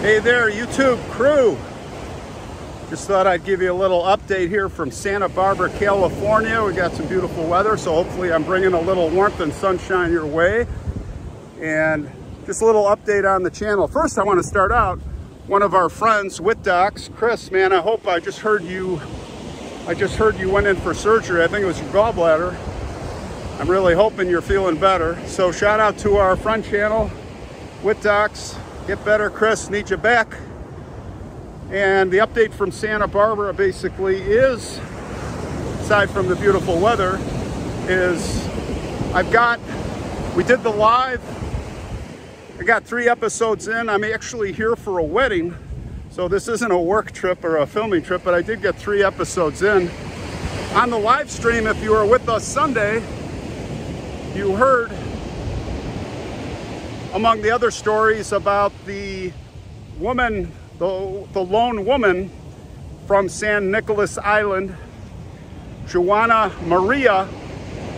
Hey there, YouTube crew. Just thought I'd give you a little update here from Santa Barbara, California. We got some beautiful weather, so hopefully I'm bringing a little warmth and sunshine your way. And just a little update on the channel. First, I want to start out one of our friends, Docs, Chris, man, I hope I just heard you, I just heard you went in for surgery. I think it was your gallbladder. I'm really hoping you're feeling better. So shout out to our friend channel, Docs. Get better, Chris, need you back. And the update from Santa Barbara basically is, aside from the beautiful weather, is I've got, we did the live, I got three episodes in. I'm actually here for a wedding. So this isn't a work trip or a filming trip, but I did get three episodes in. On the live stream, if you were with us Sunday, you heard among the other stories about the woman the, the lone woman from San Nicolas Island, Joanna Maria,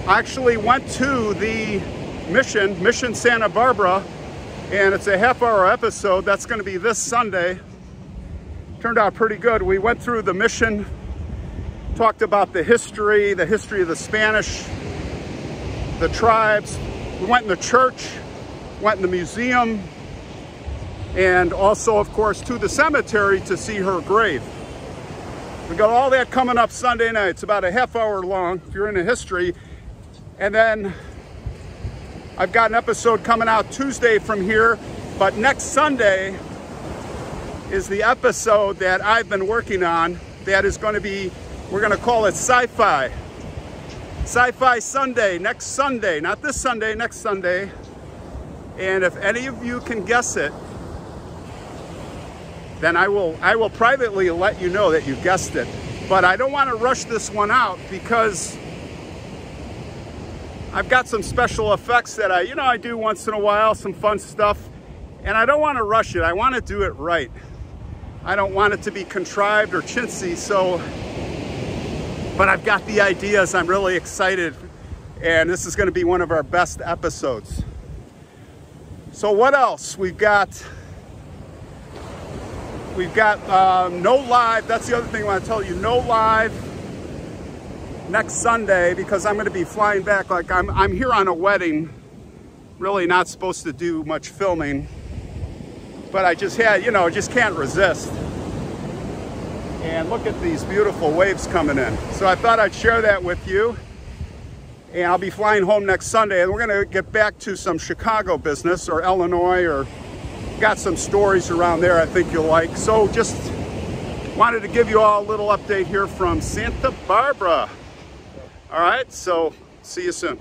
actually went to the mission, Mission Santa Barbara, and it's a half hour episode. That's going to be this Sunday. Turned out pretty good. We went through the mission, talked about the history, the history of the Spanish, the tribes. We went in the church, went in the museum, and also, of course, to the cemetery to see her grave. We got all that coming up Sunday night. It's about a half hour long if you're into history. And then I've got an episode coming out Tuesday from here, but next Sunday is the episode that I've been working on that is going to be, we're going to call it Sci-Fi. Sci-Fi Sunday, next Sunday, not this Sunday, next Sunday. And if any of you can guess it, then I will, I will privately let you know that you guessed it. But I don't want to rush this one out because I've got some special effects that I, you know, I do once in a while, some fun stuff. And I don't want to rush it. I want to do it right. I don't want it to be contrived or chintzy, so, but I've got the ideas. I'm really excited. And this is going to be one of our best episodes. So what else? We've got We've got um, no live. That's the other thing I want to tell you. No live next Sunday because I'm going to be flying back. Like I'm, I'm here on a wedding. Really not supposed to do much filming. But I just had, you know, just can't resist. And look at these beautiful waves coming in. So I thought I'd share that with you. And I'll be flying home next Sunday. And we're going to get back to some Chicago business or Illinois or got some stories around there I think you'll like. So just wanted to give you all a little update here from Santa Barbara. All right, so see you soon.